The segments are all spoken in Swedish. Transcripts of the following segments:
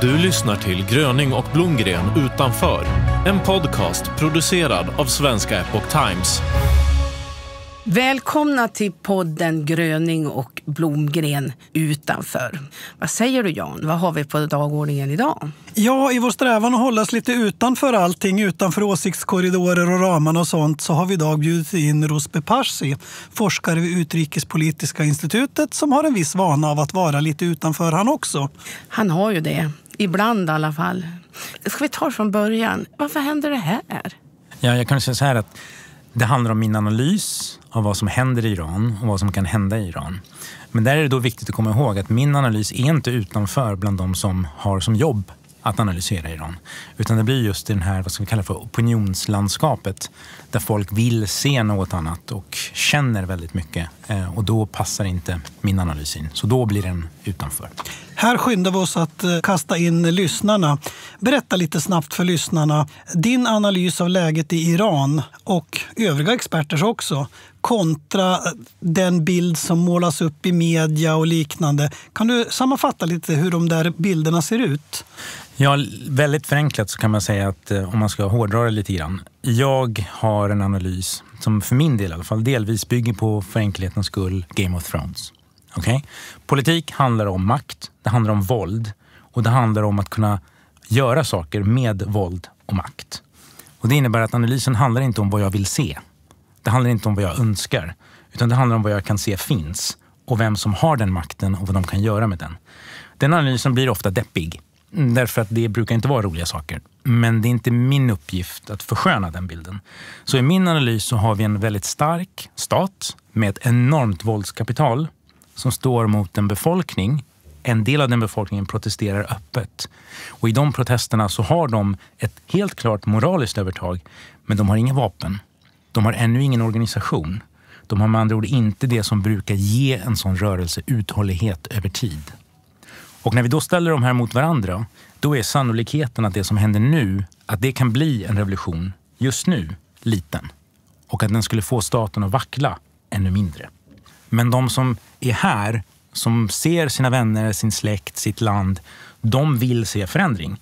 Du lyssnar till Gröning och Blomgren utanför. En podcast producerad av Svenska Epoch Times. Välkomna till podden Gröning och Blomgren utanför. Vad säger du Jan? Vad har vi på dagordningen idag? Ja, i vår strävan att hålla oss lite utanför allting, utanför åsiktskorridorer och ramarna och sånt, så har vi idag bjudit in Rusbe Parsi, forskare vid Utrikespolitiska institutet som har en viss vana av att vara lite utanför han också. Han har ju det, ibland i alla fall. Ska vi ta från början? Varför händer det här? Ja, jag kan säga så här att det handlar om min analys av vad som händer i Iran och vad som kan hända i Iran. Men där är det då viktigt att komma ihåg att min analys är inte utanför bland de som har som jobb att analysera Iran. Utan det blir just i den här, vad ska vi kalla för opinionslandskapet där folk vill se något annat och känner väldigt mycket. Eh, och då passar inte min analys in. Så då blir den utanför. Här skyndar vi oss att eh, kasta in lyssnarna. Berätta lite snabbt för lyssnarna din analys av läget i Iran och övriga experters också kontra eh, den bild som målas upp i media och liknande. Kan du sammanfatta lite hur de där bilderna ser ut? Ja, väldigt förenklat så kan man säga att eh, om man ska hårdra det lite grann. Jag har en analys som för min del i alla fall delvis bygger på för enkelhetens skull Game of Thrones. Okay? Politik handlar om makt, det handlar om våld och det handlar om att kunna göra saker med våld och makt. Och Det innebär att analysen handlar inte om vad jag vill se. Det handlar inte om vad jag önskar, utan det handlar om vad jag kan se finns och vem som har den makten och vad de kan göra med den. Den analysen blir ofta deppig, därför att det brukar inte vara roliga saker. Men det är inte min uppgift att försköna den bilden. Så i min analys så har vi en väldigt stark stat med ett enormt våldskapital som står mot en befolkning. En del av den befolkningen protesterar öppet. Och i de protesterna så har de ett helt klart moraliskt övertag, men de har inga vapen. De har ännu ingen organisation. De har med andra ord inte det som brukar ge en sån rörelse uthållighet över tid. Och när vi då ställer de här mot varandra, då är sannolikheten att det som händer nu, att det kan bli en revolution just nu, liten. Och att den skulle få staten att vackla ännu mindre. Men de som är här, som ser sina vänner, sin släkt, sitt land, de vill se förändring.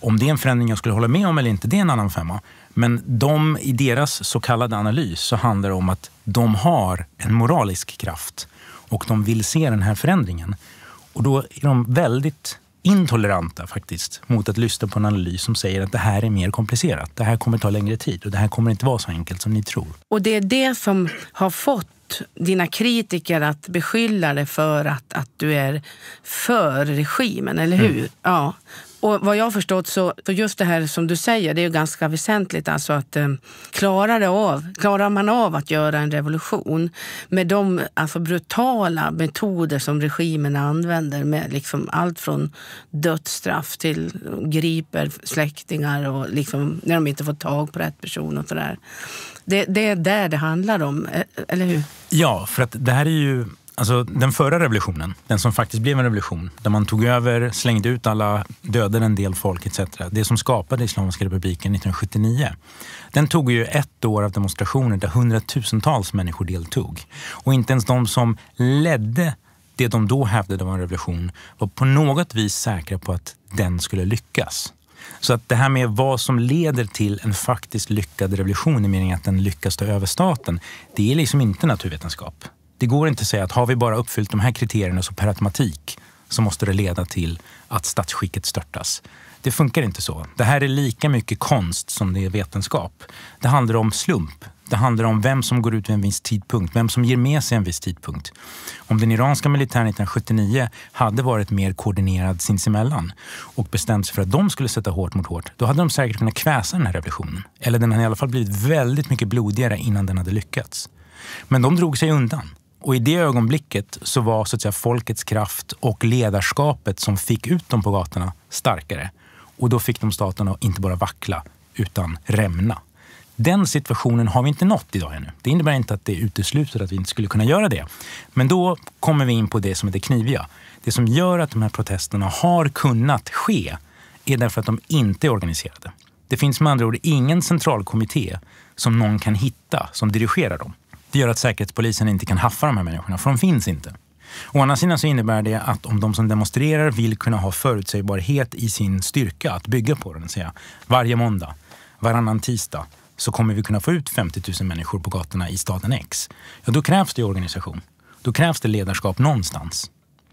Om det är en förändring jag skulle hålla med om eller inte, det är en annan femma. Men de, i deras så kallade analys så handlar det om att de har en moralisk kraft och de vill se den här förändringen. Och då är de väldigt intoleranta faktiskt mot att lyssna på en analys som säger att det här är mer komplicerat. Det här kommer ta längre tid och det här kommer inte vara så enkelt som ni tror. Och det är det som har fått dina kritiker att beskylla dig för att, att du är för regimen, eller hur? Mm. Ja. Och vad jag har förstått så, så just det här som du säger, det är ju ganska väsentligt. Alltså att eh, klarar, det av, klarar man av att göra en revolution med de alltså, brutala metoder som regimen använder med liksom allt från dödsstraff till griper släktingar och liksom, när de inte får tag på rätt person och sådär. Det, det är där det handlar om, eh, eller hur? Ja, för att det här är ju Alltså, den förra revolutionen, den som faktiskt blev en revolution, där man tog över, slängde ut alla, dödade en del folk etc. Det som skapade Islamiska republiken 1979. Den tog ju ett år av demonstrationer där hundratusentals människor deltog. Och inte ens de som ledde det de då hävdade var en revolution var på något vis säkra på att den skulle lyckas. Så att det här med vad som leder till en faktiskt lyckad revolution i meningen att den lyckas ta över staten, det är liksom inte naturvetenskap. Det går inte att säga att har vi bara uppfyllt de här kriterierna så per automatik så måste det leda till att statsskicket störtas. Det funkar inte så. Det här är lika mycket konst som det är vetenskap. Det handlar om slump. Det handlar om vem som går ut vid en viss tidpunkt, vem som ger med sig en viss tidpunkt. Om den iranska militären 1979 hade varit mer koordinerad sinsemellan och bestämt sig för att de skulle sätta hårt mot hårt, då hade de säkert kunnat kväsa den här revolutionen. Eller den hade i alla fall blivit väldigt mycket blodigare innan den hade lyckats. Men de drog sig undan. Och i det ögonblicket så var så att säga, folkets kraft och ledarskapet som fick ut dem på gatorna starkare. Och då fick de staten att inte bara vackla, utan rämna. Den situationen har vi inte nått idag ännu. Det innebär inte att det är uteslutet att vi inte skulle kunna göra det. Men då kommer vi in på det som är det kniviga. Det som gör att de här protesterna har kunnat ske är därför att de inte är organiserade. Det finns med andra ord ingen centralkommitté som någon kan hitta som dirigerar dem. Det gör att Säkerhetspolisen inte kan haffa de här människorna, för de finns inte. Å andra sidan så innebär det att om de som demonstrerar vill kunna ha förutsägbarhet i sin styrka att bygga på den, säga varje måndag, varannan tisdag, så kommer vi kunna få ut 50 000 människor på gatorna i staden X. Ja, då krävs det organisation. Då krävs det ledarskap någonstans.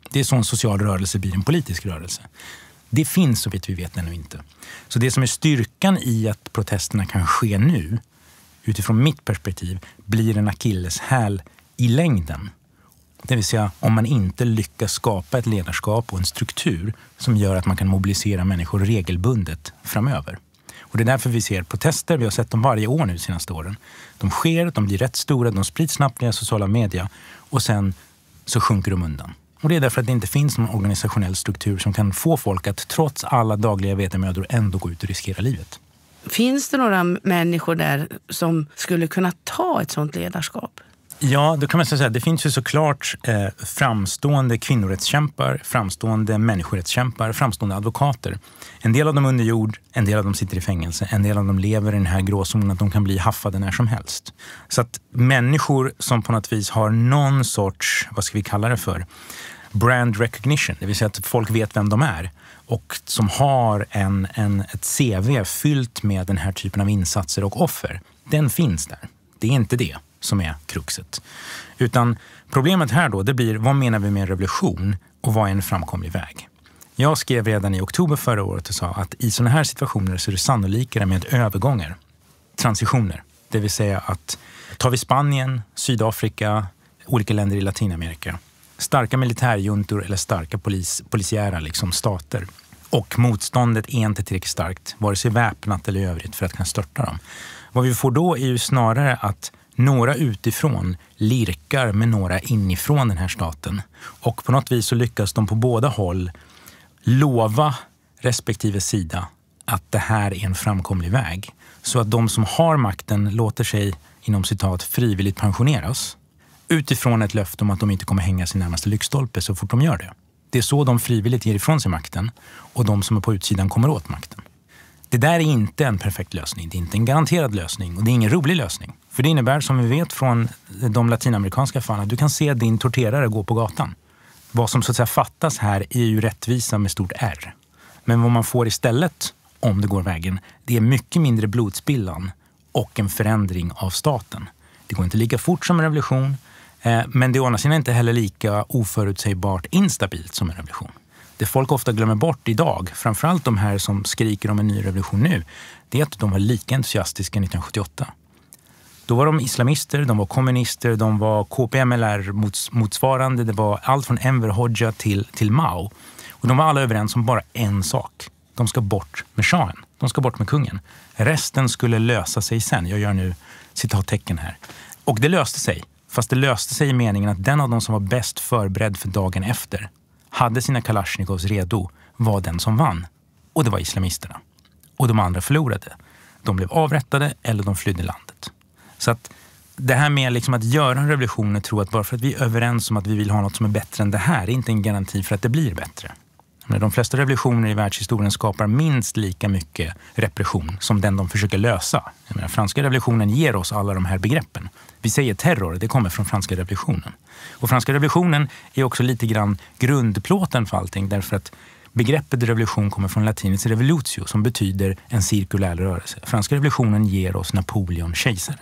Det är så en social rörelse blir en politisk rörelse. Det finns så vitt vi vet ännu inte. Så det som är styrkan i att protesterna kan ske nu, utifrån mitt perspektiv, blir en akilleshäl i längden. Det vill säga om man inte lyckas skapa ett ledarskap och en struktur som gör att man kan mobilisera människor regelbundet framöver. Och det är därför vi ser protester. Vi har sett dem varje år nu de senaste åren. De sker, de blir rätt stora, de sprids snabbt via sociala medier och sen så sjunker de undan. Och det är därför att det inte finns någon organisationell struktur som kan få folk att trots alla dagliga vetemödor ändå gå ut och riskera livet. Finns det några människor där som skulle kunna ta ett sånt ledarskap? Ja, då kan man säga att det finns ju såklart eh, framstående kvinnorättskämpar, framstående människorättskämpar, framstående advokater. En del av dem under jord, en del av dem sitter i fängelse, en del av dem lever i den här gråzonen att de kan bli haffade när som helst. Så att människor som på något vis har någon sorts, vad ska vi kalla det för, brand recognition, det vill säga att folk vet vem de är och som har en, en, ett CV fyllt med den här typen av insatser och offer, den finns där. Det är inte det som är kruxet. Utan problemet här då, det blir vad menar vi med en revolution och vad är en framkomlig väg? Jag skrev redan i oktober förra året och sa att i sådana här situationer så är det sannolikare med övergångar, transitioner. Det vill säga att tar vi Spanien, Sydafrika, olika länder i Latinamerika, starka militärjuntor eller starka polis, polisiära liksom, stater och motståndet är inte tillräckligt starkt, vare sig väpnat eller övrigt, för att kunna störta dem. Vad vi får då är ju snarare att några utifrån lirkar med några inifrån den här staten. Och på något vis så lyckas de på båda håll lova respektive sida att det här är en framkomlig väg. Så att de som har makten låter sig inom citat frivilligt pensioneras utifrån ett löfte om att de inte kommer hänga sin närmaste lyktstolpe så fort de gör det. Det är så de frivilligt ger ifrån sig makten och de som är på utsidan kommer åt makten. Det där är inte en perfekt lösning. Det är inte en garanterad lösning och det är ingen rolig lösning. För det innebär, som vi vet från de latinamerikanska fallen, att du kan se din torterare gå på gatan. Vad som så att säga fattas här är ju rättvisa med stort R. Men vad man får istället, om det går vägen, det är mycket mindre blodspillan och en förändring av staten. Det går inte lika fort som en revolution, Eh, men det är å andra sidan inte heller lika oförutsägbart instabilt som en revolution. Det folk ofta glömmer bort idag, framförallt de här som skriker om en ny revolution nu, det är att de var lika entusiastiska 1978. Då var de islamister, de var kommunister, de var KPMLR-motsvarande. Det var allt från Enver Hoxha till, till Mao. Och de var alla överens om bara en sak. De ska bort med shahen. De ska bort med kungen. Resten skulle lösa sig sen. Jag gör nu citattecken här. Och det löste sig. Fast det löste sig i meningen att den av dem som var bäst förberedd för dagen efter hade sina kalasjnikovs redo var den som vann. Och det var islamisterna. Och de andra förlorade. De blev avrättade eller de flydde landet. Så att det här med liksom att göra en revolution och tro att bara för att vi är överens om att vi vill ha något som är bättre än det här är inte en garanti för att det blir bättre. De flesta revolutioner i världshistorien skapar minst lika mycket repression som den de försöker lösa. Menar, franska revolutionen ger oss alla de här begreppen. Vi säger terror, det kommer från franska revolutionen. Och franska revolutionen är också lite grann grundplåten för allting därför att begreppet revolution kommer från latinets revolutio som betyder en cirkulär rörelse. Franska revolutionen ger oss Napoleon, kejsaren.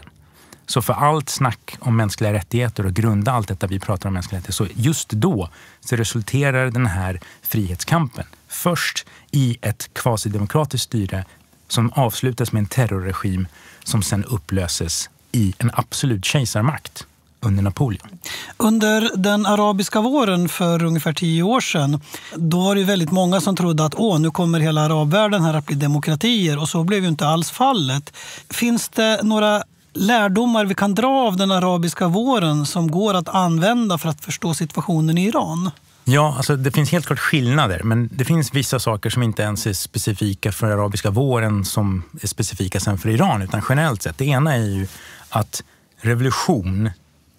Så för allt snack om mänskliga rättigheter och grunda allt detta vi pratar om mänskliga rättigheter, så just då så resulterar den här frihetskampen först i ett kvasidemokratiskt styre som avslutas med en terrorregim som sen upplöses i en absolut kejsarmakt under Napoleon. Under den arabiska våren för ungefär tio år sedan då var det väldigt många som trodde att Åh, nu kommer hela arabvärlden här att bli demokratier och så blev ju inte alls fallet. Finns det några lärdomar vi kan dra av den arabiska våren som går att använda för att förstå situationen i Iran? Ja, alltså det finns helt klart skillnader, men det finns vissa saker som inte ens är specifika för arabiska våren som är specifika sen för Iran, utan generellt sett. Det ena är ju att revolution,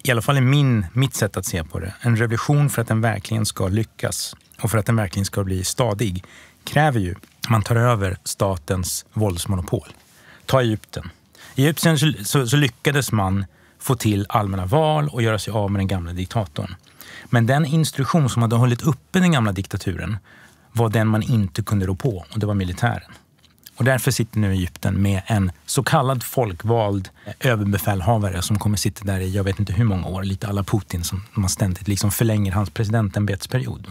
i alla fall i min, mitt sätt att se på det, en revolution för att den verkligen ska lyckas och för att den verkligen ska bli stadig, kräver ju att man tar över statens våldsmonopol. Ta Egypten. I Egypten så, så, så lyckades man få till allmänna val och göra sig av med den gamla diktatorn. Men den instruktion som hade hållit uppe den gamla diktaturen var den man inte kunde rå på och det var militären. Och därför sitter nu Egypten med en så kallad folkvald eh, överbefälhavare som kommer sitta där i jag vet inte hur många år, lite alla Putin som man ständigt liksom förlänger hans presidentämbetsperiod.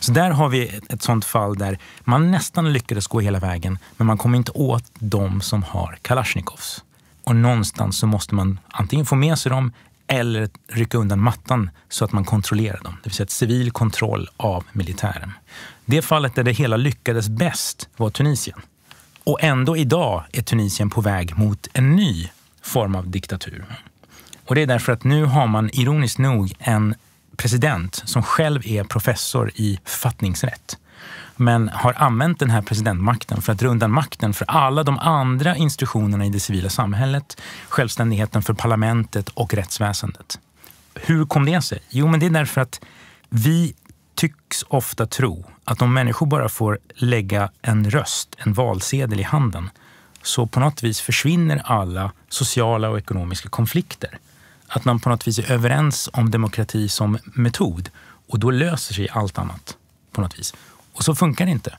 Så där har vi ett, ett sånt fall där man nästan lyckades gå hela vägen men man kommer inte åt de som har Kalashnikovs. Och någonstans så måste man antingen få med sig dem eller rycka undan mattan så att man kontrollerar dem. Det vill säga ett civil kontroll av militären. Det fallet där det hela lyckades bäst var Tunisien. Och ändå idag är Tunisien på väg mot en ny form av diktatur. Och det är därför att nu har man ironiskt nog en president som själv är professor i författningsrätt men har använt den här presidentmakten för att dra undan makten för alla de andra institutionerna i det civila samhället, självständigheten för parlamentet och rättsväsendet. Hur kom det sig? Jo, men det är därför att vi tycks ofta tro att om människor bara får lägga en röst, en valsedel i handen, så på något vis försvinner alla sociala och ekonomiska konflikter. Att man på något vis är överens om demokrati som metod och då löser sig allt annat på något vis. Och så funkar det inte.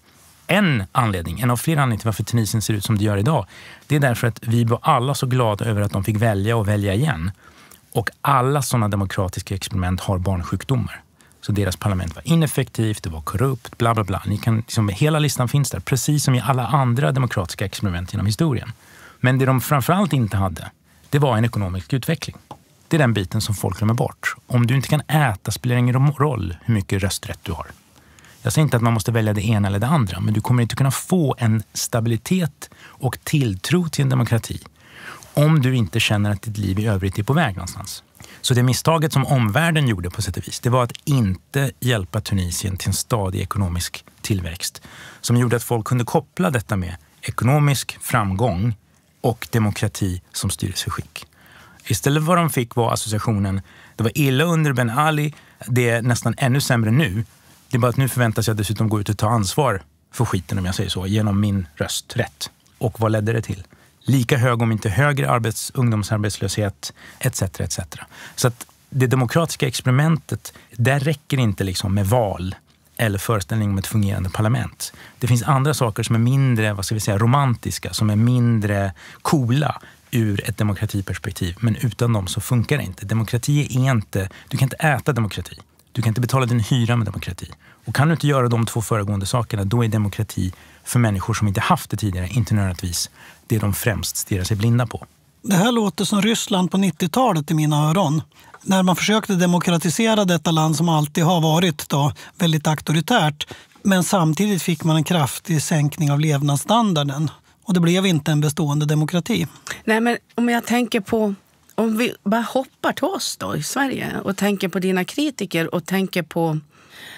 En anledning, en av flera anledningar till varför Tunisien ser ut som det gör idag, det är därför att vi var alla så glada över att de fick välja och välja igen. Och alla sådana demokratiska experiment har barnsjukdomar. Så deras parlament var ineffektivt, det var korrupt, bla bla bla. Ni kan, liksom, hela listan finns där, precis som i alla andra demokratiska experiment genom historien. Men det de framförallt inte hade, det var en ekonomisk utveckling. Det är den biten som folk glömmer bort. Om du inte kan äta spelar det ingen roll hur mycket rösträtt du har. Jag säger inte att man måste välja det ena eller det andra, men du kommer inte kunna få en stabilitet och tilltro till en demokrati om du inte känner att ditt liv i övrigt är på väg någonstans. Så det misstaget som omvärlden gjorde på sätt och vis, det var att inte hjälpa Tunisien till en stadig ekonomisk tillväxt som gjorde att folk kunde koppla detta med ekonomisk framgång och demokrati som styrelseskick. Istället vad de fick var associationen, det var illa under Ben Ali, det är nästan ännu sämre nu. Det är bara att nu förväntas jag dessutom gå ut och ta ansvar för skiten om jag säger så, genom min rösträtt. Och vad ledde det till? lika hög om inte högre arbets, ungdomsarbetslöshet etc. etc. Så att det demokratiska experimentet, där räcker inte liksom med val eller föreställning om ett fungerande parlament. Det finns andra saker som är mindre vad ska vi säga, romantiska, som är mindre coola ur ett demokratiperspektiv. Men utan dem så funkar det inte. Demokrati är inte, du kan inte äta demokrati. Du kan inte betala din hyra med demokrati. Och kan du inte göra de två föregående sakerna, då är demokrati för människor som inte haft det tidigare inte nödvändigtvis det de främst stirrar sig blinda på. Det här låter som Ryssland på 90-talet i mina öron. När man försökte demokratisera detta land som alltid har varit då väldigt auktoritärt. Men samtidigt fick man en kraftig sänkning av levnadsstandarden. Och det blev inte en bestående demokrati. Nej, men om jag tänker på om vi bara hoppar till oss då i Sverige och tänker på dina kritiker och tänker på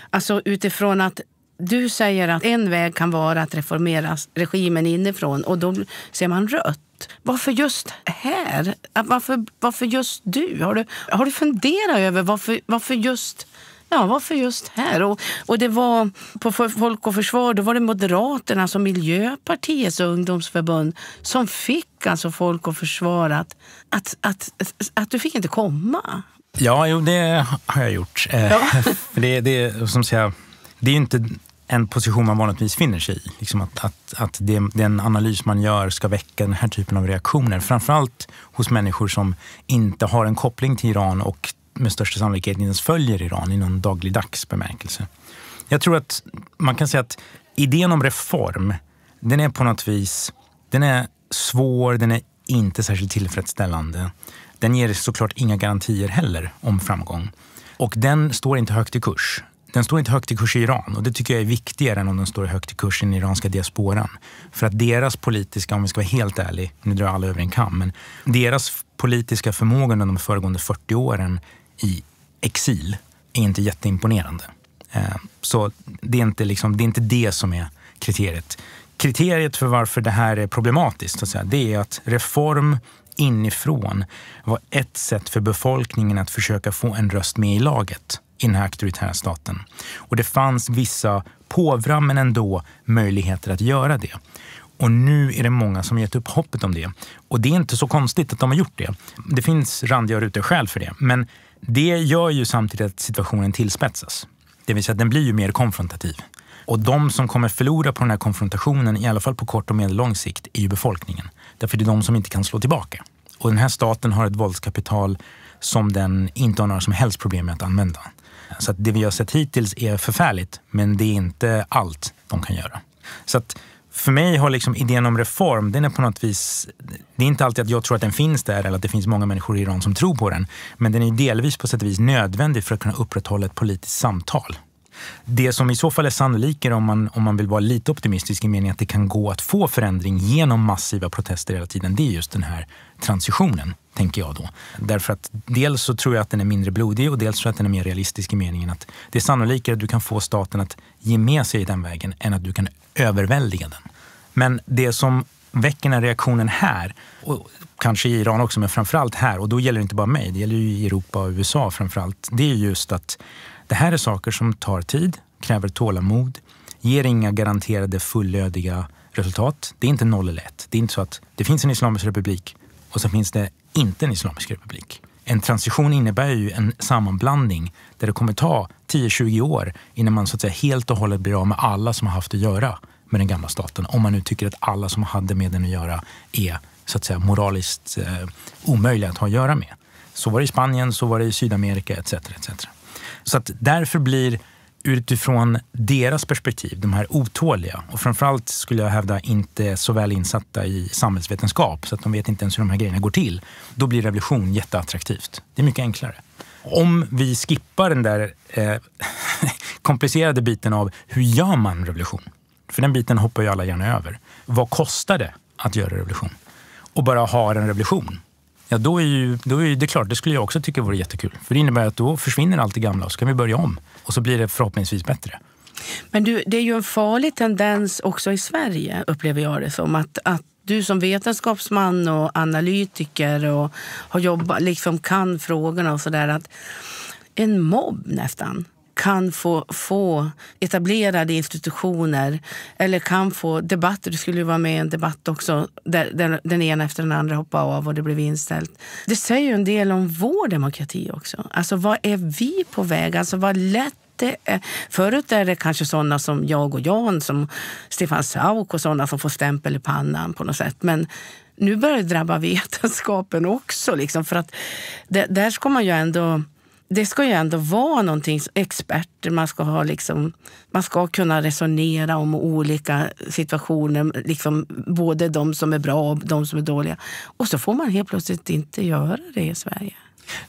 alltså utifrån att du säger att en väg kan vara att reformera regimen inifrån och då ser man rött. Varför just här? Varför, varför just du? Har, du? har du funderat över varför, varför just Ja, varför just här? Och, och det var på Folk och Försvar, då var det Moderaterna och Miljöpartiets ungdomsförbund som fick alltså Folk och Försvar att, att, att, att du fick inte komma. Ja, jo, det har jag gjort. Eh, ja. Det, det, som säger, det är inte en position man vanligtvis finner sig i. Liksom att, att, att det, den analys man gör ska väcka den här typen av reaktioner. Framförallt hos människor som inte har en koppling till Iran och med största sannolikhet inte ens följer Iran i någon dagligdags bemärkelse. Jag tror att man kan säga att idén om reform, den är på något vis den är svår, den är inte särskilt tillfredsställande. Den ger såklart inga garantier heller om framgång. Och den står inte högt i kurs. Den står inte högt i kurs i Iran och det tycker jag är viktigare än om den står högt i kurs i den iranska diasporan. För att deras politiska, om vi ska vara helt ärliga, nu drar jag alla över en kam, men deras politiska förmåga under de föregående 40 åren i exil är inte jätteimponerande. Eh, så det är inte, liksom, det är inte det som är kriteriet. Kriteriet för varför det här är problematiskt, så att säga, det är att reform inifrån var ett sätt för befolkningen att försöka få en röst med i laget i den här auktoritära staten. Och det fanns vissa påvra, men ändå möjligheter att göra det. Och nu är det många som gett upp hoppet om det. Och det är inte så konstigt att de har gjort det. Det finns randiga och rutiga skäl för det. Men det gör ju samtidigt att situationen tillspetsas. Det vill säga att den blir ju mer konfrontativ. Och de som kommer förlora på den här konfrontationen, i alla fall på kort och medellång sikt, är ju befolkningen. Därför det är de som inte kan slå tillbaka. Och den här staten har ett våldskapital som den inte har några som helst problem med att använda. Så att det vi har sett hittills är förfärligt, men det är inte allt de kan göra. Så att för mig har liksom idén om reform, den är på något vis... Det är inte alltid att jag tror att den finns där eller att det finns många människor i Iran som tror på den. Men den är delvis på sätt och vis nödvändig för att kunna upprätthålla ett politiskt samtal. Det som i så fall är sannolikare om man, om man vill vara lite optimistisk i meningen att det kan gå att få förändring genom massiva protester hela tiden, det är just den här transitionen, tänker jag då. Därför att dels så tror jag att den är mindre blodig och dels tror jag att den är mer realistisk i meningen att det är sannolikare att du kan få staten att ge med sig i den vägen än att du kan överväldiga den. Men det som väcker den reaktionen här, och kanske i Iran också, men framförallt här, och då gäller det inte bara mig, det gäller ju i Europa och USA framförallt, det är just att det här är saker som tar tid, kräver tålamod, ger inga garanterade fullödiga resultat. Det är inte noll eller ett. Det är inte så att det finns en islamisk republik och så finns det inte en islamisk republik. En transition innebär ju en sammanblandning där det kommer ta 10-20 år innan man så att säga helt och hållet blir av med alla som har haft att göra med den gamla staten. Om man nu tycker att alla som hade med den att göra är så att säga moraliskt eh, omöjliga att ha att göra med. Så var det i Spanien, så var det i Sydamerika etc. etc. Så att därför blir utifrån deras perspektiv, de här otåliga och framförallt skulle jag hävda inte så väl insatta i samhällsvetenskap så att de vet inte ens hur de här grejerna går till. Då blir revolution jätteattraktivt. Det är mycket enklare. Om vi skippar den där eh, komplicerade biten av hur gör man revolution? För den biten hoppar ju alla gärna över. Vad kostar det att göra revolution? Och bara ha en revolution ja då är, ju, då är det klart, det skulle jag också tycka vore jättekul. För det innebär att då försvinner allt det gamla och så kan vi börja om. Och så blir det förhoppningsvis bättre. Men du, det är ju en farlig tendens också i Sverige, upplever jag det som. Att, att du som vetenskapsman och analytiker och har jobbat, liksom kan frågorna och sådär. En mobb nästan kan få, få etablerade institutioner eller kan få debatter. Du skulle ju vara med i en debatt också där, där den ena efter den andra hoppade av och det blev inställt. Det säger ju en del om vår demokrati också. Alltså vad är vi på väg? Alltså vad lätt det är. Förut är det kanske sådana som jag och Jan, som Stefan Sauk och sådana som får stämpel i pannan på något sätt. Men nu börjar det drabba vetenskapen också. Liksom, för att det, där ska man ju ändå det ska ju ändå vara någonting, experter, man ska, ha liksom, man ska kunna resonera om olika situationer, liksom både de som är bra och de som är dåliga. Och så får man helt plötsligt inte göra det i Sverige.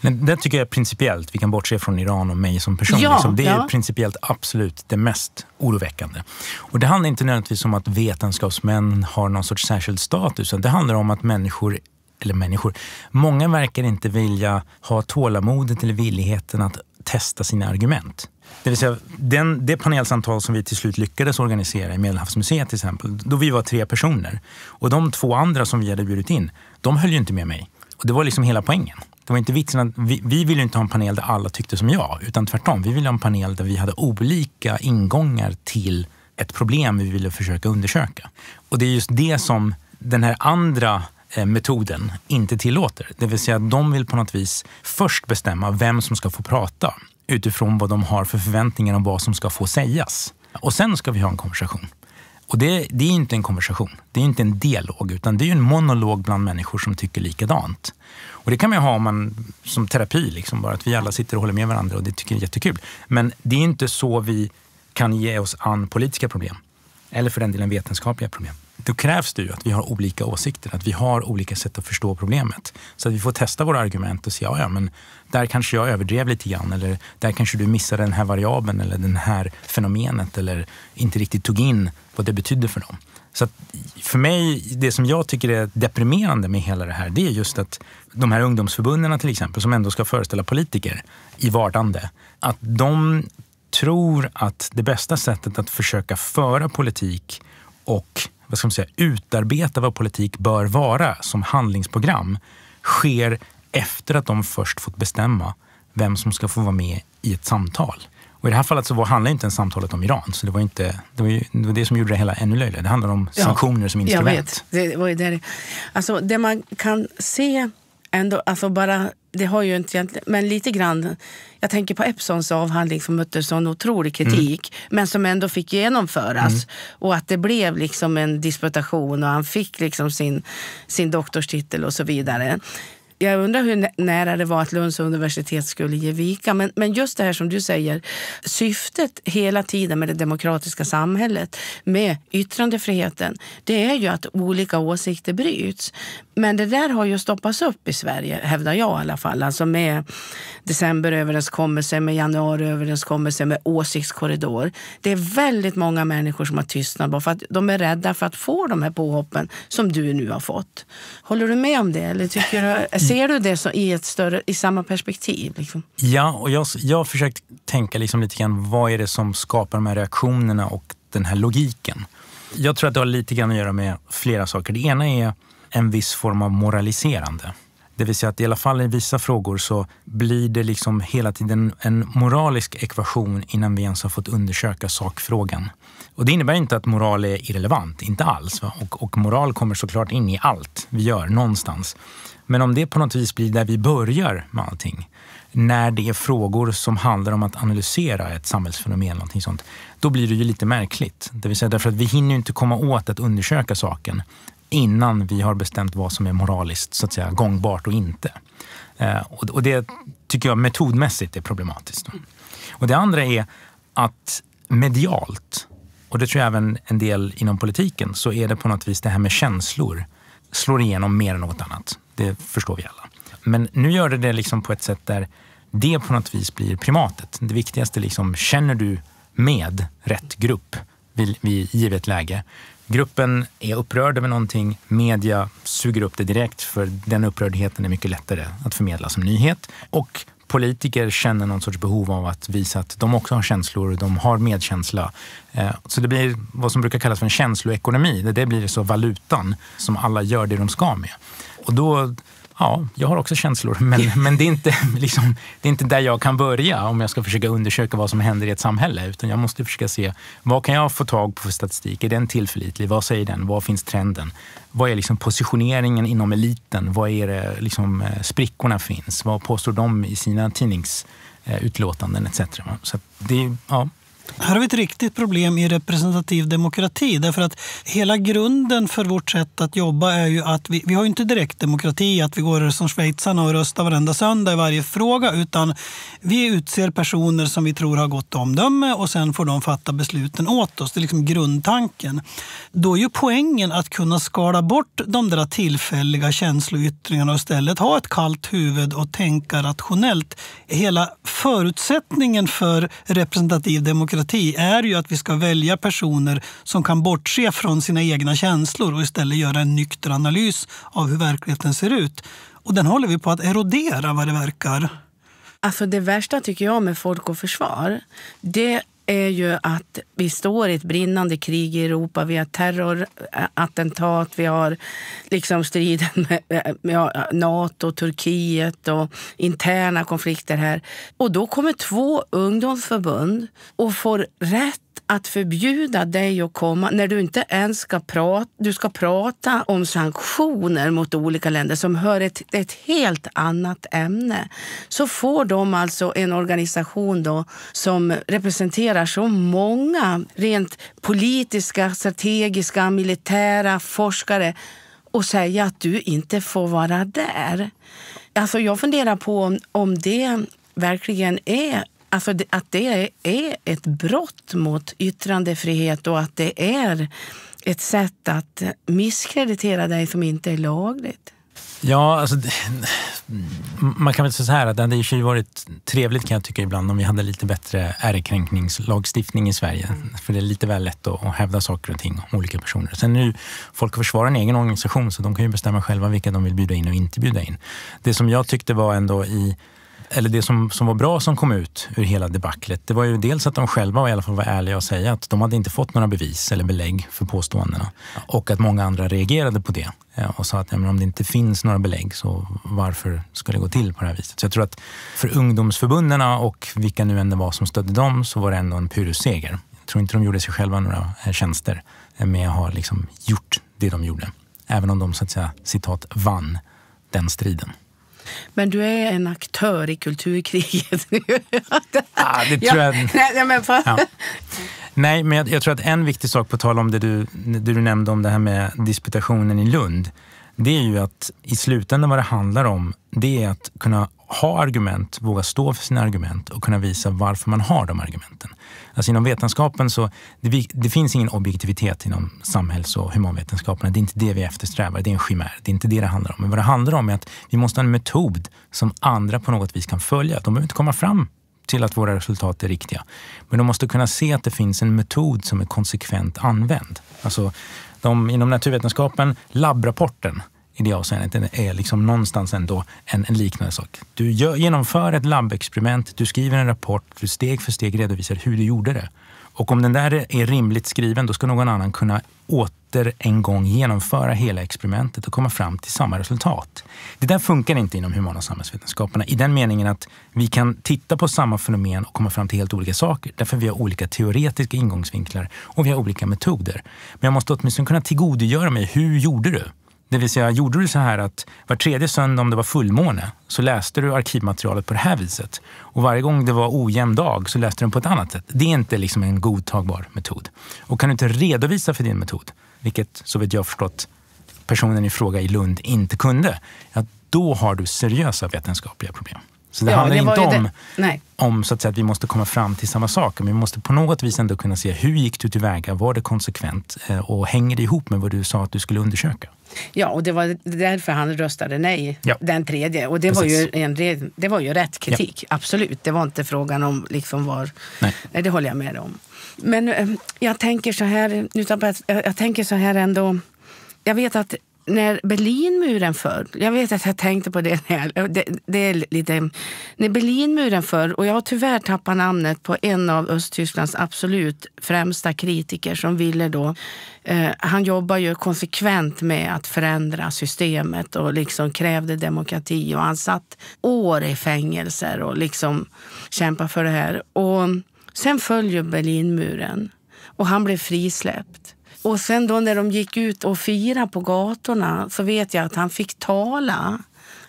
Men det tycker jag principiellt, vi kan bortse från Iran och mig som person. Ja, liksom. Det är ja. principiellt absolut det mest oroväckande. Och det handlar inte nödvändigtvis om att vetenskapsmän har någon sorts särskild status. Det handlar om att människor eller människor. Många verkar inte vilja ha tålamodet eller villigheten att testa sina argument. Det vill säga, den, det panelsamtal som vi till slut lyckades organisera i Medelhavsmuseet till exempel, då vi var tre personer. Och de två andra som vi hade bjudit in, de höll ju inte med mig. Och det var liksom hela poängen. Det var inte vitsen att vi, vi ville inte ha en panel där alla tyckte som jag, utan tvärtom. Vi ville ha en panel där vi hade olika ingångar till ett problem vi ville försöka undersöka. Och det är just det som den här andra Eh, metoden inte tillåter. Det vill säga att de vill på något vis först bestämma vem som ska få prata utifrån vad de har för förväntningar om vad som ska få sägas. Och sen ska vi ha en konversation. Och det, det är inte en konversation, det är inte en dialog, utan det är en monolog bland människor som tycker likadant. Och det kan man ha om man, som terapi, liksom, bara att vi alla sitter och håller med varandra och det tycker jag är jättekul. Men det är inte så vi kan ge oss an politiska problem. Eller för den delen vetenskapliga problem då krävs det ju att vi har olika åsikter, att vi har olika sätt att förstå problemet. Så att vi får testa våra argument och se ja, ja men där kanske jag överdrev lite grann eller där kanske du missade den här variabeln eller det här fenomenet eller inte riktigt tog in vad det betydde för dem. Så för mig, det som jag tycker är deprimerande med hela det här, det är just att de här ungdomsförbunden till exempel, som ändå ska föreställa politiker i vardande, att de tror att det bästa sättet att försöka föra politik och vad ska man säga, utarbeta vad politik bör vara som handlingsprogram sker efter att de först fått bestämma vem som ska få vara med i ett samtal. Och I det här fallet så handlar inte ens samtalet om Iran. Så det var, inte, det, var ju, det, var det som gjorde det hela ännu löjligare. Det handlar om sanktioner som instrument. Jag vet. Det, var ju det. Alltså, det man kan se ändå, alltså bara, det har ju inte egentligen, men lite grann. Jag tänker på Epsons avhandling som mötte sån otrolig kritik, mm. men som ändå fick genomföras. Mm. Och att det blev liksom en disputation och han fick liksom sin, sin doktorstitel och så vidare jag undrar hur nära det var att Lunds universitet skulle ge vika. Men, men just det här som du säger, syftet hela tiden med det demokratiska samhället, med yttrandefriheten, det är ju att olika åsikter bryts. Men det där har ju stoppats upp i Sverige, hävdar jag i alla fall. Alltså med decemberöverenskommelsen, med januariöverenskommelsen, med åsiktskorridor. Det är väldigt många människor som har tystnat bara för att de är rädda för att få de här påhoppen som du nu har fått. Håller du med om det? Eller tycker du, ser du det så i, ett större, i samma perspektiv? Liksom? Ja, och jag, jag har försökt tänka liksom lite grann vad är det som skapar de här reaktionerna och den här logiken. Jag tror att det har lite grann att göra med flera saker. Det ena är en viss form av moraliserande. Det vill säga att i alla fall i vissa frågor så blir det liksom hela tiden en moralisk ekvation innan vi ens har fått undersöka sakfrågan. Och det innebär inte att moral är irrelevant, inte alls. Och, och, moral kommer såklart in i allt vi gör någonstans. Men om det på något vis blir där vi börjar med allting, när det är frågor som handlar om att analysera ett samhällsfenomen, någonting sånt, då blir det ju lite märkligt. Det vill säga därför att vi hinner inte komma åt att undersöka saken innan vi har bestämt vad som är moraliskt så att säga, gångbart och inte. Eh, och det tycker jag metodmässigt är problematiskt. Och det andra är att medialt, och det tror jag även en del inom politiken, så är det på något vis det här med känslor slår igenom mer än något annat. Det förstår vi alla. Men nu gör det det liksom på ett sätt där det på något vis blir primatet. Det viktigaste liksom, känner du med rätt grupp vid, vid givet läge? Gruppen är upprörd över någonting, media suger upp det direkt för den upprördheten är mycket lättare att förmedla som nyhet. Och politiker känner någon sorts behov av att visa att de också har känslor, de har medkänsla. Eh, så det blir vad som brukar kallas för en känsloekonomi. Det blir så valutan som alla gör det de ska med. Och då Ja, jag har också känslor, men, men det, är inte, liksom, det är inte där jag kan börja om jag ska försöka undersöka vad som händer i ett samhälle. Utan jag måste försöka se vad kan jag få tag på för statistik? Är den tillförlitlig? Vad säger den? Vad finns trenden? Vad är liksom positioneringen inom eliten? Vad är det liksom, eh, sprickorna finns? Vad påstår de i sina tidningsutlåtanden etc. Så det, ja, här har vi ett riktigt problem i representativ demokrati. Därför att hela grunden för vårt sätt att jobba är ju att vi, vi har inte direktdemokrati, att vi går som schweizarna och röstar varenda söndag i varje fråga. Utan vi utser personer som vi tror har gott omdöme och sen får de fatta besluten åt oss. Det är liksom grundtanken. Då är ju poängen att kunna skala bort de där tillfälliga känsloyttringarna och istället ha ett kallt huvud och tänka rationellt. Hela förutsättningen för representativ demokrati demokrati är ju att vi ska välja personer som kan bortse från sina egna känslor och istället göra en nykter analys av hur verkligheten ser ut. Och den håller vi på att erodera vad det verkar. Alltså det värsta tycker jag med Folk och Försvar, det är ju att vi står i ett brinnande krig i Europa. Vi har terrorattentat, vi har liksom striden med, med Nato, Turkiet och interna konflikter här. Och då kommer två ungdomsförbund och får rätt att förbjuda dig att komma när du inte ens ska prata, du ska prata om sanktioner mot olika länder som hör ett, ett helt annat ämne. Så får de alltså en organisation då som representerar så många rent politiska, strategiska, militära forskare och säga att du inte får vara där. Alltså jag funderar på om det verkligen är Alltså att det är ett brott mot yttrandefrihet och att det är ett sätt att misskreditera dig som inte är lagligt. Ja, alltså, man kan väl säga så här att det hade ju varit trevligt kan jag tycka ibland om vi hade lite bättre ärekränkningslagstiftning i Sverige. Mm. För det är lite väl lätt att, att hävda saker och ting om olika personer. Sen nu, Folk och Försvar en egen organisation så de kan ju bestämma själva vilka de vill bjuda in och inte bjuda in. Det som jag tyckte var ändå i eller det som, som var bra som kom ut ur hela debaclet, det var ju dels att de själva i alla fall var ärliga och säga att de hade inte fått några bevis eller belägg för påståendena. Och att många andra reagerade på det och sa att ja, om det inte finns några belägg så varför ska det gå till på det här viset? Så jag tror att för ungdomsförbunden och vilka nu än det var som stödde dem så var det ändå en pyrrusseger. Jag tror inte de gjorde sig själva några eh, tjänster med att ha liksom gjort det de gjorde. Även om de så att säga citat vann den striden. Men du är en aktör i kulturkriget nu. Ah, det tror jag... Nej, men för... Ja. Nej, men jag, jag, tror att en viktig sak på tal om det du, det du nämnde om det här med disputationen i Lund. Det är ju att i slutändan vad det handlar om, det är att kunna ha argument, våga stå för sina argument och kunna visa varför man har de argumenten. Alltså inom vetenskapen så det, det finns ingen objektivitet inom samhälls och humanvetenskaperna. Det är inte det vi eftersträvar, det är en chimär. Det är inte det det handlar om. Men vad det handlar om är att vi måste ha en metod som andra på något vis kan följa. De behöver inte komma fram till att våra resultat är riktiga. Men de måste kunna se att det finns en metod som är konsekvent använd. Alltså, de, inom naturvetenskapen, labbrapporten i det avseendet är liksom någonstans ändå en, en liknande sak. Du gör, genomför ett labbexperiment, du skriver en rapport, du steg för steg redovisar hur du gjorde det. Och om den där är rimligt skriven, då ska någon annan kunna åter en gång genomföra hela experimentet och komma fram till samma resultat. Det där funkar inte inom humana samhällsvetenskaperna i den meningen att vi kan titta på samma fenomen och komma fram till helt olika saker därför vi har olika teoretiska ingångsvinklar och vi har olika metoder. Men jag måste åtminstone kunna tillgodogöra mig, hur gjorde du? Det vill säga, gjorde du så här att var tredje söndag om det var fullmåne så läste du arkivmaterialet på det här viset. Och varje gång det var ojämn dag så läste du den på ett annat sätt. Det är inte liksom en godtagbar metod. Och kan du inte redovisa för din metod, vilket så vet jag förstått personen i fråga i Lund inte kunde, ja, då har du seriösa vetenskapliga problem. Så det ja, handlar det inte om, om så att, säga, att vi måste komma fram till samma saker, men vi måste på något vis ändå kunna se hur gick du tillväga? Var det konsekvent? Eh, och hänger det ihop med vad du sa att du skulle undersöka? Ja, och det var därför han röstade nej, ja. den tredje. Och det var, ju en, det var ju rätt kritik, ja. absolut. Det var inte frågan om liksom var... Nej. nej det håller jag med om. Men eh, jag tänker så här, jag tänker så här ändå. Jag vet att när Berlinmuren föll, jag vet att jag tänkte på det, när, det, det är lite, när Berlinmuren föll, och jag har tyvärr tappat namnet på en av Östtysklands absolut främsta kritiker som ville då, eh, han jobbar ju konsekvent med att förändra systemet och liksom krävde demokrati och han satt år i fängelser och liksom kämpade för det här. Och sen föll ju Berlinmuren och han blev frisläppt. Och sen då när de gick ut och firade på gatorna så vet jag att han fick tala.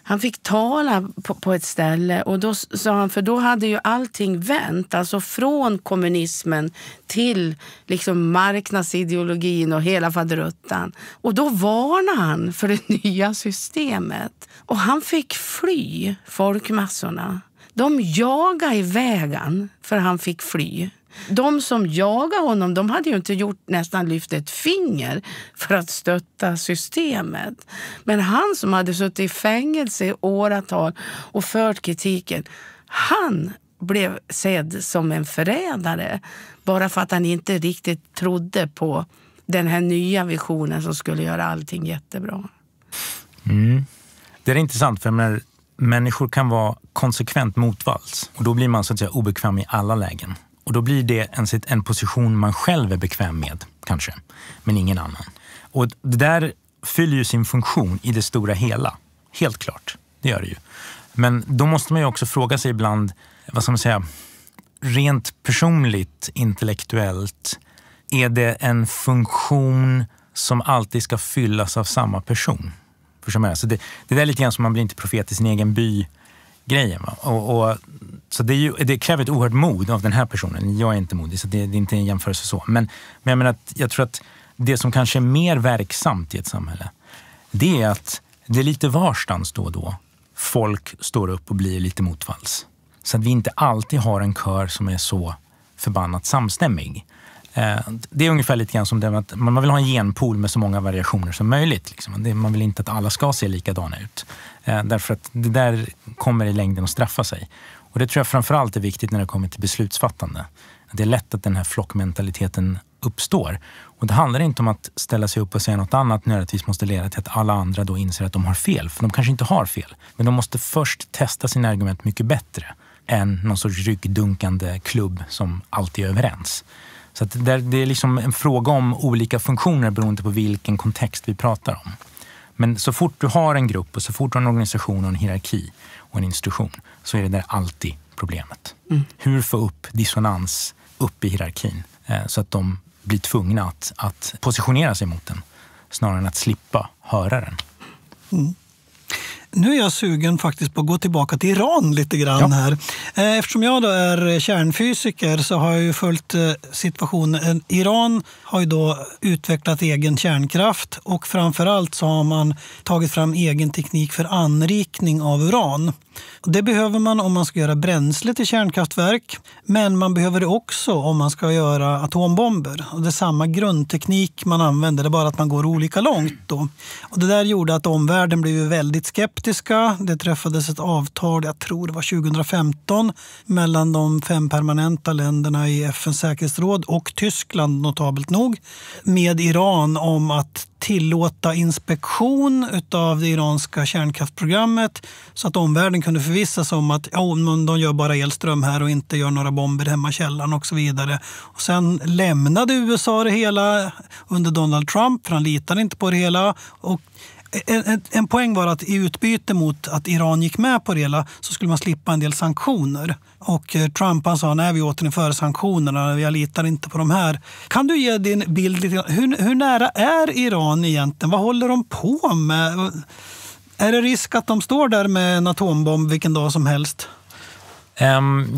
Han fick tala på, på, ett ställe och då sa han, för då hade ju allting vänt. Alltså från kommunismen till liksom marknadsideologin och hela faderuttan. Och då varnade han för det nya systemet. Och han fick fly, folkmassorna. De jagade iväg vägen för han fick fly. De som jagade honom de hade ju inte gjort, nästan lyft ett finger för att stötta systemet. Men han som hade suttit i fängelse i åratal och fört kritiken, han blev sedd som en förrädare bara för att han inte riktigt trodde på den här nya visionen som skulle göra allting jättebra. Mm. Det är intressant, för människor kan vara konsekvent motvalls och då blir man så att säga obekväm i alla lägen. Och då blir det en, en position man själv är bekväm med, kanske, men ingen annan. Och det där fyller ju sin funktion i det stora hela. Helt klart, det gör det ju. Men då måste man ju också fråga sig ibland, vad ska man säga, rent personligt, intellektuellt, är det en funktion som alltid ska fyllas av samma person? Förstår man? Så det, det där är lite grann som man blir inte profet i sin egen by grejen. Och, och, så det, ju, det, kräver ett oerhört mod av den här personen. Jag är inte modig, så det, det är inte en jämförelse så. Men, men jag, menar att, jag tror att det som kanske är mer verksamt i ett samhälle, det är att det är lite varstans då och då folk står upp och blir lite motvalls. Så att vi inte alltid har en kör som är så förbannat samstämmig. Eh, det är ungefär lite grann som det att man vill ha en genpool med så många variationer som möjligt. Liksom. Man vill inte att alla ska se likadana ut. Eh, därför att det där kommer i längden att straffa sig. Och det tror jag framförallt är viktigt när det kommer till beslutsfattande. Det är lätt att den här flockmentaliteten uppstår. Och det handlar inte om att ställa sig upp och säga något annat nödvändigtvis måste leda till att alla andra då inser att de har fel. För de kanske inte har fel. Men de måste först testa sina argument mycket bättre än någon sorts ryggdunkande klubb som alltid är överens. Så det, är liksom en fråga om olika funktioner beroende på vilken kontext vi pratar om. Men så fort du har en grupp och så fort du har en organisation och en hierarki och en institution så är det där alltid problemet. Mm. Hur få upp dissonans upp i hierarkin eh, så att de blir tvungna att, att positionera sig mot den snarare än att slippa höra den. Mm. Nu är jag sugen faktiskt på att gå tillbaka till Iran lite grann Ja. här. Eh, Eftersom jag då är kärnfysiker så har jag ju följt eh, situationen. Iran har ju då utvecklat egen kärnkraft och framförallt så har man tagit fram egen teknik för anrikning av uran. Det behöver man om man ska göra bränsle till kärnkraftverk. Men man behöver det också om man ska göra atombomber. Och det är samma grundteknik man använder, det är bara att man går olika långt. Då. Och det där gjorde att omvärlden blev väldigt skeptiska. Det träffades ett avtal, jag tror det var 2015, mellan de fem permanenta länderna i FNs säkerhetsråd och Tyskland, notabelt nog, med Iran om att tillåta inspektion av det iranska kärnkraftprogrammet så att omvärlden kunde förvissa sig om att ja, de gör bara elström här och inte gör några bomber hemma i källaren och så vidare. Och sen lämnade USA det hela under Donald Trump för han litade inte på det hela. Och en, en, en poäng var att i utbyte mot att Iran gick med på det hela så skulle man slippa en del sanktioner. Och eh, Trump han sa nej vi återinför sanktionerna, jag litar inte på de här. Kan du ge din bild lite hur, hur nära är Iran egentligen? Vad håller de på med? Är det risk att de står där med en atombomb vilken dag som helst?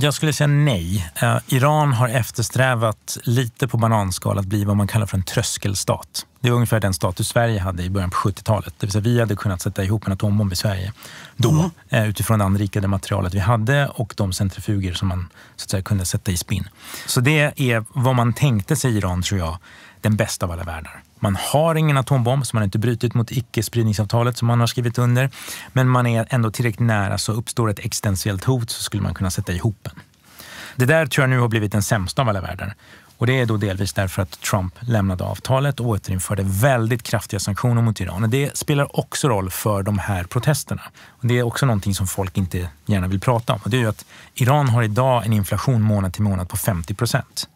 Jag skulle säga nej. Iran har eftersträvat lite på bananskal att bli vad man kallar för en tröskelstat. Det är ungefär den status Sverige hade i början på 70-talet. Det vill säga vi hade kunnat sätta ihop en atombomb i Sverige då eh, utifrån det anrikade materialet vi hade och de centrifuger som man så att säga, kunde sätta i spinn. Så det är vad man tänkte sig i Iran, tror jag, den bästa av alla världar. Man har ingen atombomb, så man har inte brutit mot icke-spridningsavtalet som man har skrivit under. Men man är ändå tillräckligt nära, så uppstår ett existentiellt hot så skulle man kunna sätta ihop en. Det där tror jag nu har blivit den sämsta av alla världar. Och det är då delvis därför att Trump lämnade avtalet och återinförde väldigt kraftiga sanktioner mot Iran. Och det spelar också roll för de här protesterna. Och det är också någonting som folk inte gärna vill prata om. Och det är ju att Iran har idag en inflation månad till månad på 50 procent.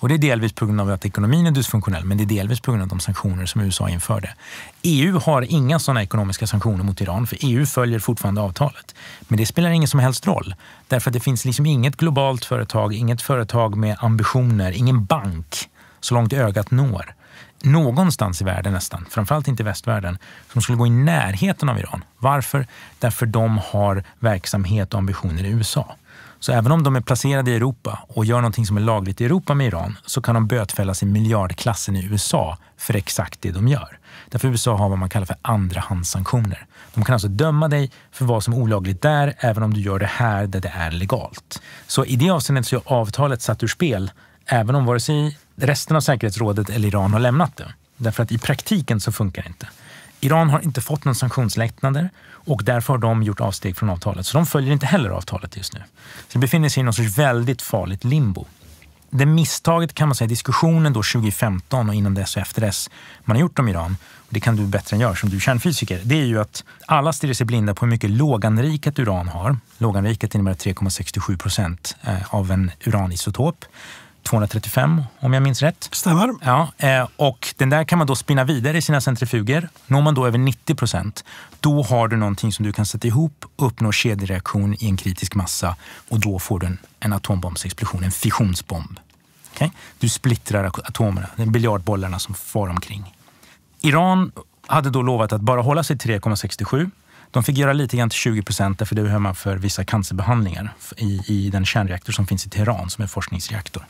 Och det är delvis på grund av att ekonomin är dysfunktionell, men det är delvis på grund av de sanktioner som USA införde. EU har inga sådana ekonomiska sanktioner mot Iran, för EU följer fortfarande avtalet. Men det spelar ingen som helst roll, därför att det finns liksom inget globalt företag, inget företag med ambitioner, ingen bank så långt ögat når någonstans i världen nästan, framförallt inte i västvärlden, som skulle gå i närheten av Iran. Varför? Därför de har verksamhet och ambitioner i USA. Så även om de är placerade i Europa och gör någonting som är lagligt i Europa med Iran så kan de bötfällas i miljardklassen i USA för exakt det de gör. Därför USA har vad man kallar för andrahandssanktioner. De kan alltså döma dig för vad som är olagligt där även om du gör det här där det är legalt. Så i det avseendet så är avtalet satt ur spel även om vare sig resten av säkerhetsrådet eller Iran har lämnat det. Därför att i praktiken så funkar det inte. Iran har inte fått någon sanktionslättnader och därför har de gjort avsteg från avtalet. Så de följer inte heller avtalet just nu. Så det befinner sig i någon sorts väldigt farligt limbo. Det misstaget kan man säga, diskussionen då 2015 och innan dess och efter dess man har gjort om Iran, och det kan du bättre än jag som du är kärnfysiker, det är ju att alla stirrar sig blinda på hur mycket låganrikat uran har. Låganrikat innebär 3,67 procent eh, av en uranisotop. 235 om jag minns rätt. Stämmer. Ja, eh, och den där kan man då spinna vidare i sina centrifuger. Når man då över 90 procent, då har du någonting som du kan sätta ihop, uppnå kedjereaktion i en kritisk massa och då får du en, en atombombsexplosion, en fissionsbomb. Okay? Du splittrar atomerna, biljardbollarna som far omkring. Iran hade då lovat att bara hålla sig till 3,67. De fick göra lite grann till 20 procent, för det behöver man för vissa cancerbehandlingar i, i den kärnreaktor som finns i Teheran som är forskningsreaktor.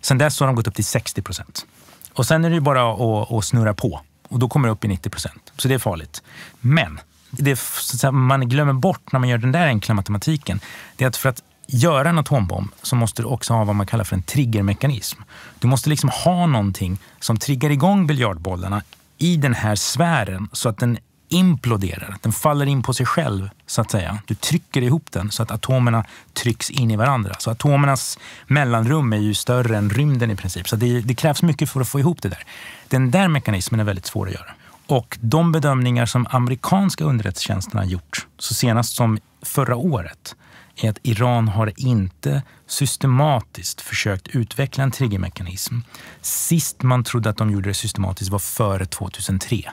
Sen dess har de gått upp till 60 procent. Och sen är det ju bara att, att snurra på och då kommer det upp i 90 procent. Så det är farligt. Men det så att säga, man glömmer bort när man gör den där enkla matematiken, det är att för att göra en atombomb så måste du också ha vad man kallar för en triggermekanism. Du måste liksom ha någonting som triggar igång biljardbollarna i den här sfären så att den imploderar, den faller in på sig själv så att säga. Du trycker ihop den så att atomerna trycks in i varandra. Så atomernas mellanrum är ju större än rymden i princip. Så det, det krävs mycket för att få ihop det där. Den där mekanismen är väldigt svår att göra. Och de bedömningar som amerikanska underrättelsetjänsterna har gjort, så senast som förra året, är att Iran har inte systematiskt försökt utveckla en triggermekanism. Sist man trodde att de gjorde det systematiskt var före 2003.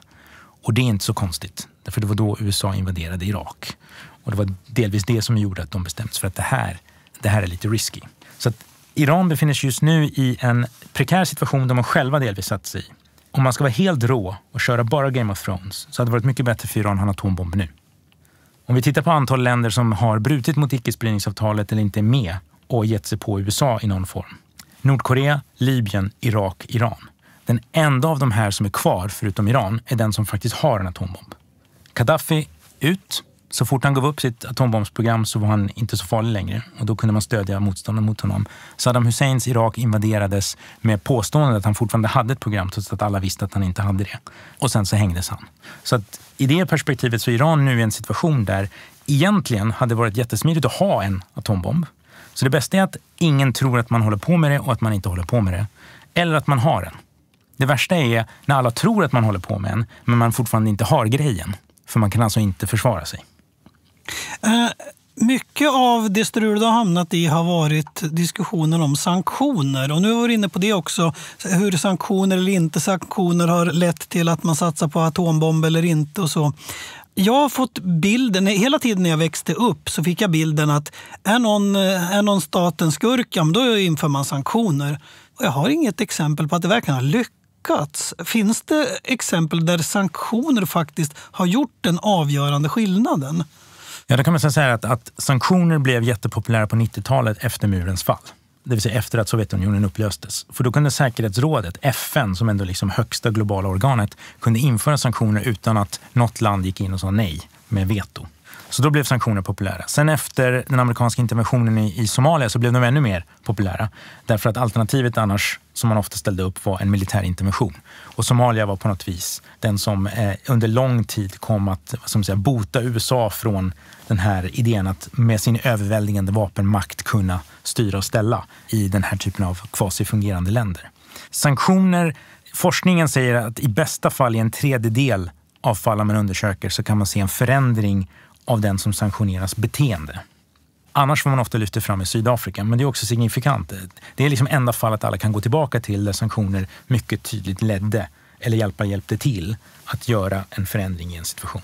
Och det är inte så konstigt, för det var då USA invaderade Irak. Och det var delvis det som gjorde att de bestämde sig för att det här, det här är lite risky. Så att Iran befinner sig just nu i en prekär situation de har själva delvis satt sig i. Om man ska vara helt rå och köra bara Game of Thrones så hade det varit mycket bättre för Iran att ha en atombomb nu. Om vi tittar på antal länder som har brutit mot icke-spridningsavtalet eller inte är med och gett sig på USA i någon form. Nordkorea, Libyen, Irak, Iran. Den enda av de här som är kvar, förutom Iran, är den som faktiskt har en atombomb. Gaddafi ut. Så fort han gav upp sitt atombombsprogram så var han inte så farlig längre och då kunde man stödja motståndet mot honom. Saddam Husseins Irak invaderades med påståendet att han fortfarande hade ett program trots att alla visste att han inte hade det. Och sen så hängdes han. Så att i det perspektivet så är Iran nu i en situation där egentligen hade det varit jättesmidigt att ha en atombomb. Så det bästa är att ingen tror att man håller på med det och att man inte håller på med det. Eller att man har en. Det värsta är när alla tror att man håller på med en, men man fortfarande inte har grejen. För man kan alltså inte försvara sig. Uh, mycket av det strul du har hamnat i har varit diskussioner om sanktioner. Och nu var du inne på det också, hur sanktioner eller inte sanktioner har lett till att man satsar på atombomb eller inte och så. Jag har fått bilden, hela tiden när jag växte upp så fick jag bilden att är någon, eh, är någon staten skurk, ja, då inför man sanktioner. Och jag har inget exempel på att det verkligen har lyckats. Finns det exempel där sanktioner faktiskt har gjort den avgörande skillnaden? Ja, då kan man säga att, att sanktioner blev jättepopulära på 90-talet efter murens fall. Det vill säga efter att Sovjetunionen upplöstes. För då kunde säkerhetsrådet, FN, som ändå liksom högsta globala organet, kunde införa sanktioner utan att något land gick in och sa nej med veto. Så då blev sanktioner populära. Sen efter den amerikanska interventionen i, i, Somalia så blev de ännu mer populära. Därför att alternativet annars, som man ofta ställde upp, var en militär intervention. Och Somalia var på något vis den som eh, under lång tid kom att som säga, bota USA från den här idén att med sin överväldigande vapenmakt kunna styra och ställa i den här typen av kvasifungerande länder. Sanktioner, forskningen säger att i bästa fall i en tredjedel av fallen man undersöker så kan man se en förändring av den som sanktioneras beteende. Annars får man ofta lyfta fram i Sydafrika, men det är också signifikant. Det är liksom enda fallet alla kan gå tillbaka till där sanktioner mycket tydligt ledde eller hjälpa hjälpte till att göra en förändring i en situation.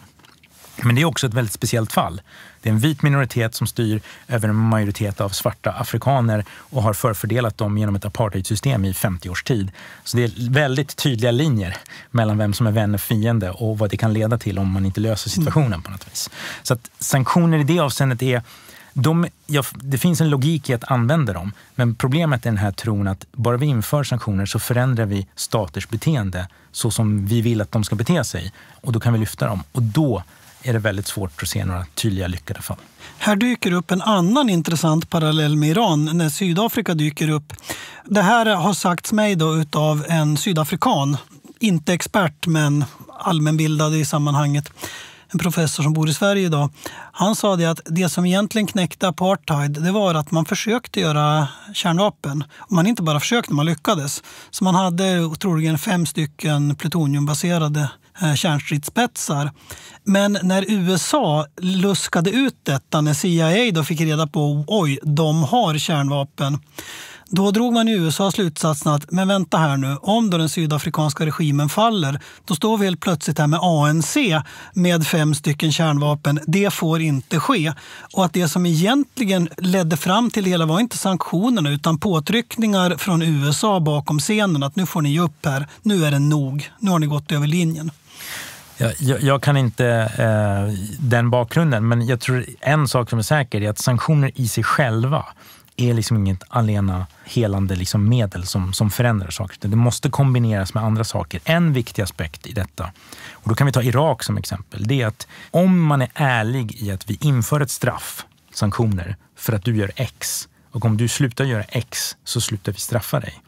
Men det är också ett väldigt speciellt fall. Det är en vit minoritet som styr över en majoritet av svarta afrikaner och har förfördelat dem genom ett apartheidsystem i 50 års tid. Så det är väldigt tydliga linjer mellan vem som är vän och fiende och vad det kan leda till om man inte löser situationen på något vis. Så att sanktioner i det avseendet är de, ja, det finns en logik i att använda dem, men problemet är den här tron att bara vi inför sanktioner så förändrar vi staters beteende så som vi vill att de ska bete sig. Och då kan vi lyfta dem. Och då är det väldigt svårt att se några tydliga lyckade fall. Här dyker upp en annan intressant parallell med Iran när Sydafrika dyker upp. Det här har sagts mig då av en sydafrikan, inte expert men allmänbildad i sammanhanget en professor som bor i Sverige idag. Han sa det att det som egentligen knäckte apartheid det var att man försökte göra kärnvapen. Och man inte bara försökte, man lyckades. Så man hade troligen fem stycken plutoniumbaserade Eh, kärnstridsspetsar. Men när USA luskade ut detta, när CIA då fick reda på oj, de har kärnvapen. Då drog man i USA slutsatsen att men vänta här nu, om då den sydafrikanska regimen faller, då står vi helt plötsligt här med ANC med fem stycken kärnvapen. Det får inte ske. Och att det som egentligen ledde fram till det hela var inte sanktionerna utan påtryckningar från USA bakom scenen att nu får ni ge upp här, nu är det nog, nu har ni gått över linjen. Jag, jag, kan inte eh, den bakgrunden, men jag tror en sak som är säker är att sanktioner i sig själva är liksom inget alena helande liksom medel som, som förändrar saker. Det måste kombineras med andra saker. En viktig aspekt i detta, och då kan vi ta Irak som exempel, det är att om man är ärlig i att vi inför ett straff, sanktioner, för att du gör X och om du slutar göra X så slutar vi straffa dig.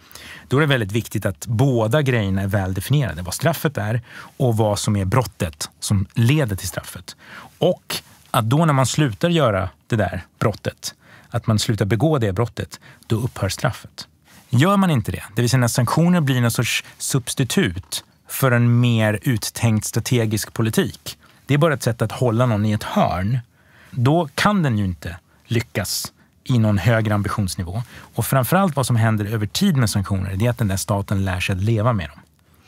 Då är det väldigt viktigt att båda grejerna är väl definierade. Vad straffet är och vad som är brottet som leder till straffet. Och att då när man slutar göra det där brottet, att man slutar begå det brottet, då upphör straffet. Gör man inte det, det vill säga när sanktioner blir någon sorts substitut för en mer uttänkt strategisk politik. Det är bara ett sätt att hålla någon i ett hörn. Då kan den ju inte lyckas i någon högre ambitionsnivå. Och framförallt vad som händer över tid med sanktioner, det är att den där staten lär sig att leva med dem.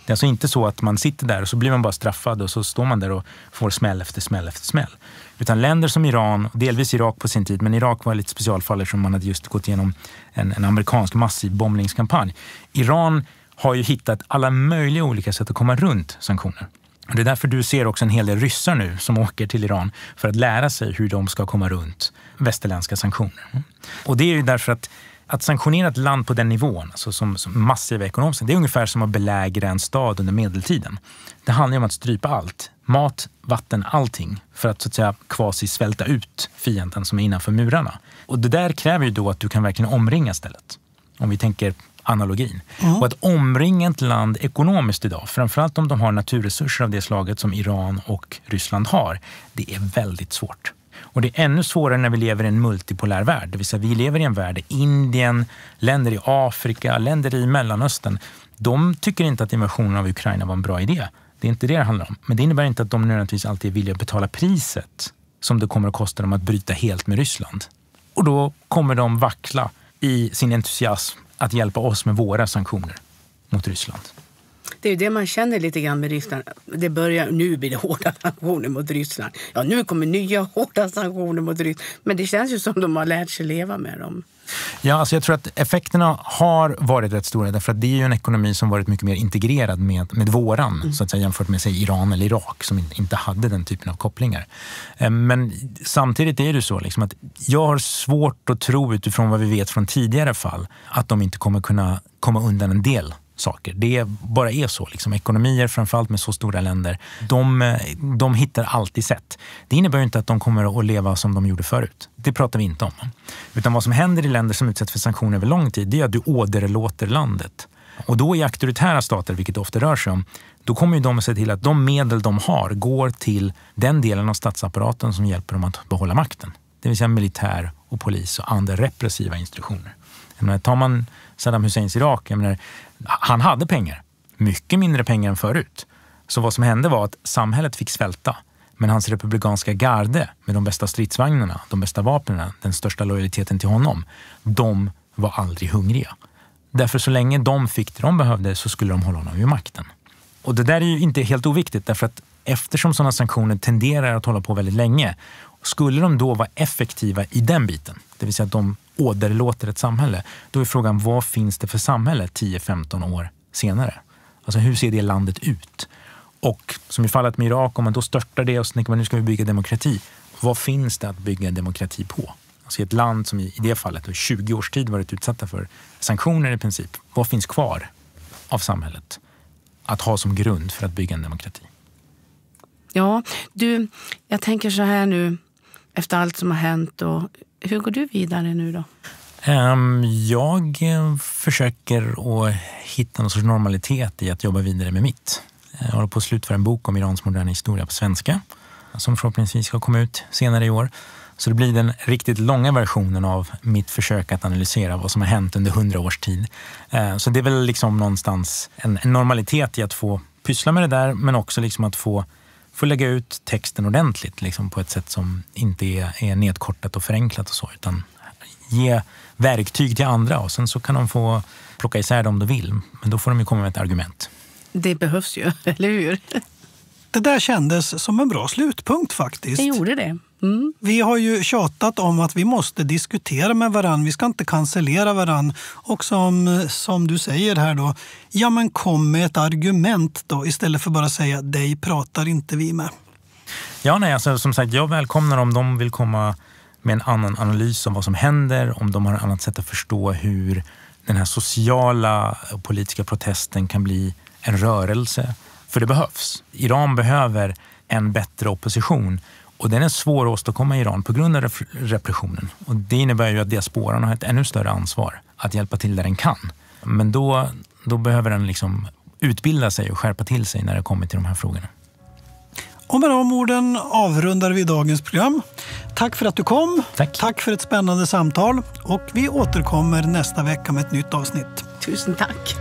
Det är alltså inte så att man sitter där och så blir man bara straffad och så står man där och får smäll efter smäll efter smäll. Utan länder som Iran, delvis Irak på sin tid, men Irak var lite specialfall eftersom man hade just gått igenom en, en amerikansk massiv bombningskampanj. Iran har ju hittat alla möjliga olika sätt att komma runt sanktioner. Och det är därför du ser också en hel del ryssar nu som åker till Iran för att lära sig hur de ska komma runt västerländska sanktioner. Mm. Och det är ju därför att att sanktionera ett land på den nivån, alltså som, som massiva ekonomiska, det är ungefär som att belägra en stad under medeltiden. Det handlar om att strypa allt. Mat, vatten, allting. För att så att säga quasi svälta ut fienden som är innanför murarna. Och det där kräver ju då att du kan verkligen omringa stället. Om vi tänker analogin. Mm. Och att omringa ett land ekonomiskt idag, framförallt om de har naturresurser av det slaget som Iran och Ryssland har, det är väldigt svårt. Och det är ännu svårare när vi lever i en multipolär värld. Det vill säga vi lever i en värld där Indien, länder i Afrika, länder i Mellanöstern, de tycker inte att invasionen av Ukraina var en bra idé. Det är inte det det handlar om. Men det innebär inte att de nödvändigtvis alltid är villiga att betala priset som det kommer att kosta dem att bryta helt med Ryssland. Och då kommer de vackla i sin entusiasm att hjälpa oss med våra sanktioner mot Ryssland. Det är det man känner lite grann med Ryssland. Det börjar, nu blir det hårda sanktioner mot Ryssland. Ja, nu kommer nya hårda sanktioner mot Ryssland. Men det känns ju som de har lärt sig leva med dem. Ja, alltså jag tror att effekterna har varit rätt stora därför att det är ju en ekonomi som varit mycket mer integrerad med, med våran mm. så att säga, jämfört med säg, Iran eller Irak som inte hade den typen av kopplingar. Eh, men samtidigt är det så liksom att jag har svårt att tro utifrån vad vi vet från tidigare fall att de inte kommer kunna komma undan en del saker. Det bara är så. Liksom. Ekonomier, framförallt med så stora länder, de, de hittar alltid sätt. Det innebär inte att de kommer att leva som de gjorde förut. Det pratar vi inte om. Utan vad som händer i länder som utsätts för sanktioner över lång tid, det är att du åderlåter landet. Och då i auktoritära stater, vilket det ofta rör sig om, då kommer ju de att se till att de medel de har går till den delen av statsapparaten som hjälper dem att behålla makten. Det vill säga militär och polis och andra repressiva institutioner. menar, tar man Saddam Husseins Irak, jag menar, han hade pengar. Mycket mindre pengar än förut. Så vad som hände var att samhället fick svälta. Men hans republikanska garde med de bästa stridsvagnarna, de bästa vapnen, den största lojaliteten till honom, de var aldrig hungriga. Därför så länge de fick det de behövde så skulle de hålla honom vid makten. Och det där är ju inte helt oviktigt därför att eftersom sådana sanktioner tenderar att hålla på väldigt länge, skulle de då vara effektiva i den biten, det vill säga att de åderlåter ett samhälle, då är frågan vad finns det för samhälle 10-15 år senare? Alltså hur ser det landet ut? Och som i fallet med Irak, om man då störtar det och så tänker man nu ska vi bygga demokrati. Vad finns det att bygga demokrati på? Alltså i ett land som i det fallet i 20 års tid varit utsatta för sanktioner i princip. Vad finns kvar av samhället att ha som grund för att bygga en demokrati? Ja, du, jag tänker så här nu efter allt som har hänt. Och hur går du vidare nu då? Ehm, jag eh, försöker att hitta någon sorts normalitet i att jobba vidare med mitt. Jag håller på att slutföra en bok om Irans moderna historia på svenska som förhoppningsvis ska komma ut senare i år. Så det blir den riktigt långa versionen av mitt försök att analysera vad som har hänt under hundra års tid. Ehm, så det är väl liksom någonstans en normalitet i att få pyssla med det där men också liksom att få får lägga ut texten ordentligt liksom, på ett sätt som inte är, är nedkortat och förenklat och så, utan ge verktyg till andra och sen så kan de få plocka isär det om de vill. Men då får de ju komma med ett argument. Det behövs ju, eller hur? Det där kändes som en bra slutpunkt faktiskt. Det gjorde det. Mm. Vi har ju tjatat om att vi måste diskutera med varann. Vi ska inte cancellera varann. Och som, som du säger här då, ja men kom med ett argument då istället för bara säga dig pratar inte vi med. Ja, nej, alltså, som sagt, jag välkomnar om de vill komma med en annan analys om vad som händer, om de har ett annat sätt att förstå hur den här sociala och politiska protesten kan bli en rörelse. För det behövs. Iran behöver en bättre opposition och den är svår att åstadkomma i Iran på grund av repressionen. Och det innebär ju att diasporan har ett ännu större ansvar att hjälpa till där den kan. Men då, då behöver den liksom utbilda sig och skärpa till sig när det kommer till de här frågorna. Och med de orden avrundar vi dagens program. Tack för att du kom. Tack. Tack för ett spännande samtal. Och vi återkommer nästa vecka med ett nytt avsnitt. Tusen tack.